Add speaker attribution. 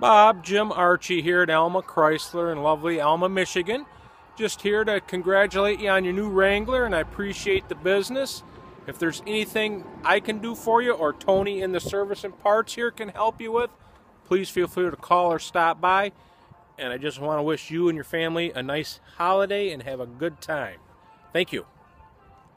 Speaker 1: Bob, Jim Archie here at Alma Chrysler in lovely Alma, Michigan. Just here to congratulate you on your new Wrangler, and I appreciate the business. If there's anything I can do for you or Tony in the service and parts here can help you with, please feel free to call or stop by. And I just want to wish you and your family a nice holiday and have a good time. Thank you.